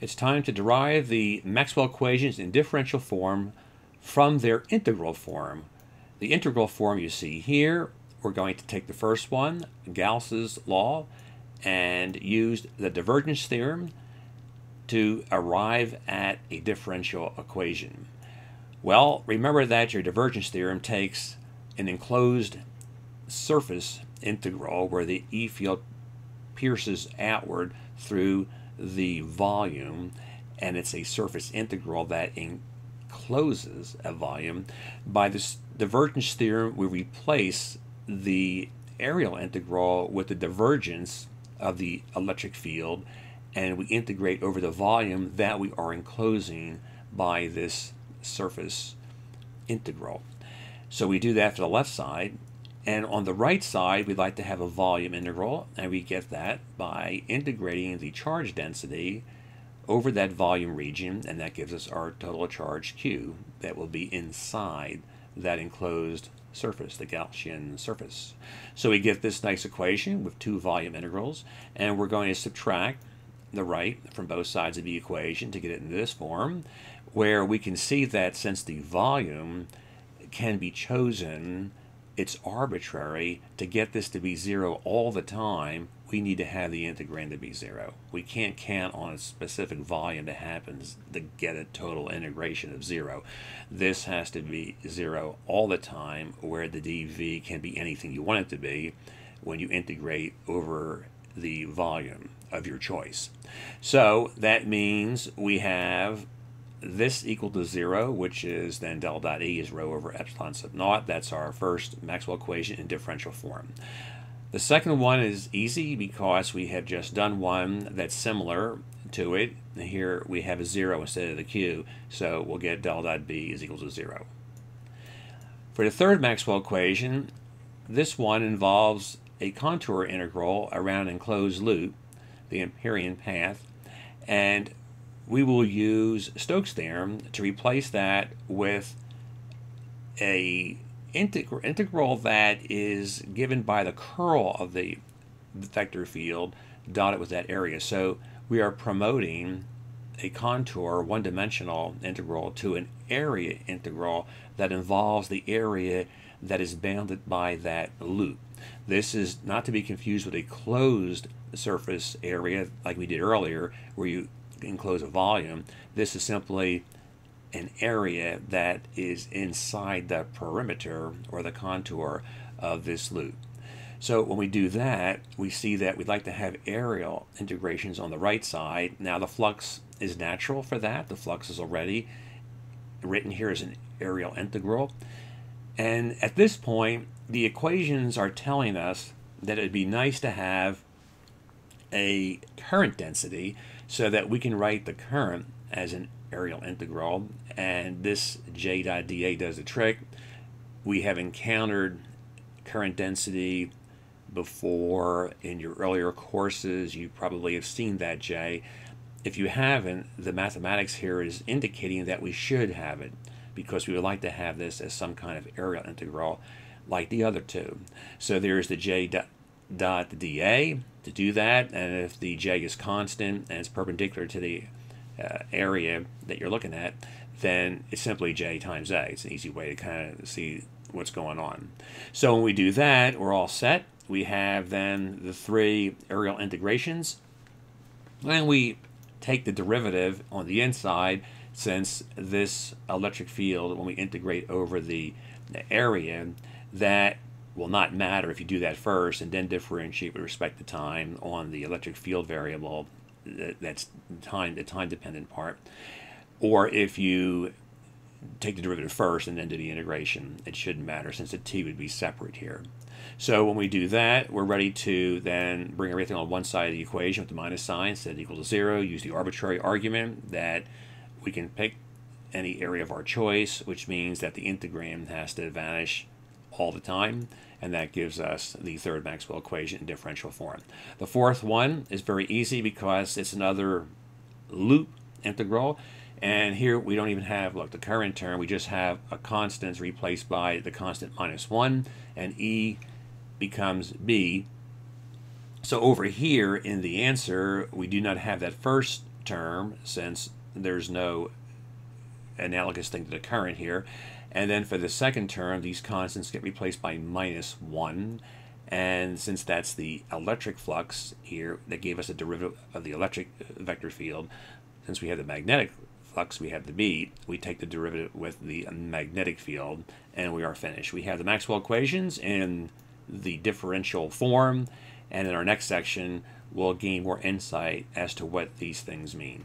it's time to derive the Maxwell equations in differential form from their integral form. The integral form you see here, we're going to take the first one, Gauss's law, and use the divergence theorem to arrive at a differential equation. Well, remember that your divergence theorem takes an enclosed surface integral where the E field pierces outward through the volume and it's a surface integral that encloses a volume. By this divergence theorem, we replace the areal integral with the divergence of the electric field and we integrate over the volume that we are enclosing by this surface integral. So we do that for the left side and on the right side, we'd like to have a volume integral, and we get that by integrating the charge density over that volume region, and that gives us our total charge Q that will be inside that enclosed surface, the Gaussian surface. So we get this nice equation with two volume integrals, and we're going to subtract the right from both sides of the equation to get it in this form, where we can see that since the volume can be chosen it's arbitrary to get this to be zero all the time. We need to have the integrand to be zero. We can't count on a specific volume that happens to get a total integration of zero. This has to be zero all the time where the dv can be anything you want it to be when you integrate over the volume of your choice. So that means we have this equal to zero, which is then del dot E is rho over epsilon sub naught. That's our first Maxwell equation in differential form. The second one is easy because we have just done one that's similar to it. Here we have a zero instead of the Q, so we'll get del dot B is equal to zero. For the third Maxwell equation, this one involves a contour integral around an enclosed loop, the Ampérian path, and we will use Stokes' theorem to replace that with a integral, integral that is given by the curl of the vector field dotted with that area. So we are promoting a contour one-dimensional integral to an area integral that involves the area that is bounded by that loop. This is not to be confused with a closed surface area like we did earlier where you enclose a volume. This is simply an area that is inside the perimeter or the contour of this loop. So when we do that, we see that we'd like to have areal integrations on the right side. Now the flux is natural for that. The flux is already written here as an areal integral. And at this point, the equations are telling us that it'd be nice to have a current density so that we can write the current as an areal integral and this j dot dA does the trick. We have encountered current density before in your earlier courses. You probably have seen that J. If you haven't, the mathematics here is indicating that we should have it because we would like to have this as some kind of aerial integral like the other two. So there's the J dot, dot dA to do that and if the j is constant and it's perpendicular to the uh, area that you're looking at then it's simply j times a. It's an easy way to kind of see what's going on. So when we do that we're all set. We have then the three areal integrations. And we take the derivative on the inside since this electric field when we integrate over the, the area that will not matter if you do that first and then differentiate with respect to time on the electric field variable that's time the time dependent part. Or if you take the derivative first and then do the integration it shouldn't matter since the t would be separate here. So when we do that we're ready to then bring everything on one side of the equation with the minus sign set equal to zero use the arbitrary argument that we can pick any area of our choice which means that the integrand has to vanish all the time, and that gives us the third Maxwell equation in differential form. The fourth one is very easy because it's another loop integral, and here we don't even have, look, the current term, we just have a constant replaced by the constant minus 1, and E becomes B. So over here in the answer, we do not have that first term since there's no analogous thing to the current here. And then for the second term, these constants get replaced by minus 1. And since that's the electric flux here that gave us a derivative of the electric vector field, since we have the magnetic flux, we have the B, we take the derivative with the magnetic field, and we are finished. We have the Maxwell equations in the differential form, and in our next section, we'll gain more insight as to what these things mean.